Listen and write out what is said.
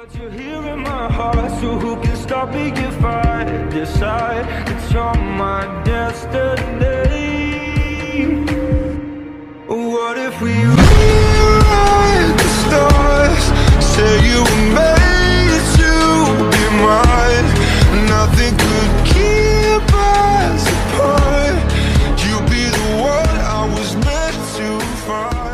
But you're here in my heart, so who can stop me if I decide it's on my destiny? What if we rewrite the stars? Say you were made to be mine. Nothing could keep us apart. You'd be the one I was meant to find.